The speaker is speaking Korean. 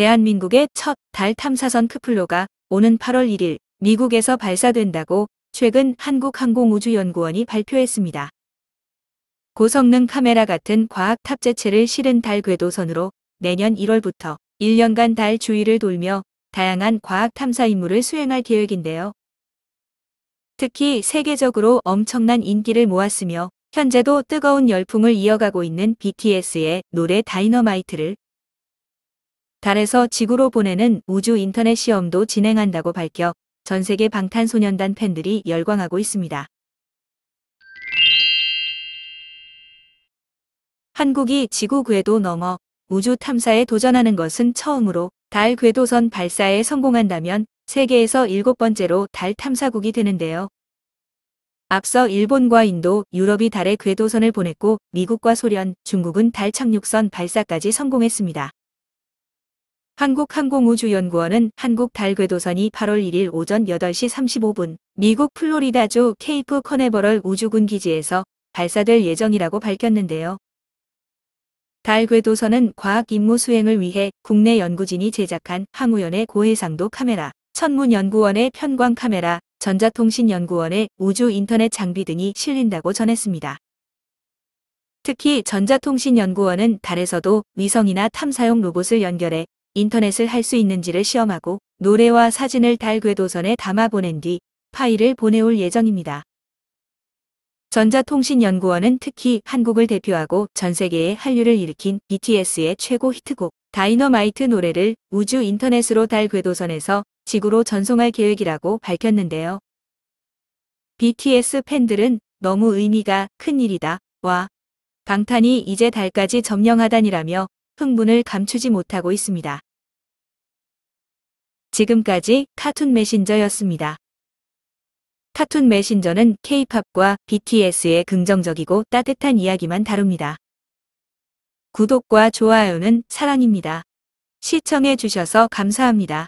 대한민국의 첫 달 탐사선 크플로가 오는 8월 1일 미국에서 발사된다고 최근 한국항공우주연구원이 발표했습니다. 고성능 카메라 같은 과학 탑재체를 실은 달 궤도선으로 내년 1월부터 1년간 달 주위를 돌며 다양한 과학 탐사 임무를 수행할 계획인데요. 특히 세계적으로 엄청난 인기를 모았으며 현재도 뜨거운 열풍을 이어가고 있는 BTS의 노래 다이너마이트를 달에서 지구로 보내는 우주 인터넷 시험도 진행한다고 밝혀 전 세계 방탄소년단 팬들이 열광하고 있습니다. 한국이 지구 궤도 넘어 우주 탐사에 도전하는 것은 처음으로 달 궤도선 발사에 성공한다면 세계에서 일곱 번째로 달 탐사국이 되는데요. 앞서 일본과 인도, 유럽이 달에 궤도선을 보냈고 미국과 소련, 중국은 달 착륙선 발사까지 성공했습니다. 한국항공우주연구원은 한국 달 궤도선이 8월 1일 오전 8시 35분 미국 플로리다주 케이프 커네버럴 우주군 기지에서 발사될 예정이라고 밝혔는데요. 달 궤도선은 과학 임무 수행을 위해 국내 연구진이 제작한 항우연의 고해상도 카메라, 천문연구원의 편광 카메라, 전자통신연구원의 우주 인터넷 장비 등이 실린다고 전했습니다. 특히 전자통신연구원은 달에서도 위성이나 탐사용 로봇을 연결해 인터넷을 할 수 있는지를 시험하고 노래와 사진을 달 궤도선에 담아 보낸 뒤 파일을 보내올 예정입니다. 전자통신연구원은 특히 한국을 대표하고 전 세계에 한류를 일으킨 BTS의 최고 히트곡 다이너마이트 노래를 우주 인터넷으로 달 궤도선에서 지구로 전송할 계획이라고 밝혔는데요. BTS 팬들은 너무 의미가 큰 일이다. 와. 방탄이 이제 달까지 점령하다니라며 흥분을 감추지 못하고 있습니다. 지금까지 카툰 메신저였습니다. 카툰 메신저는 K-팝과 BTS의 긍정적이고 따뜻한 이야기만 다룹니다. 구독과 좋아요는 사랑입니다. 시청해 주셔서 감사합니다.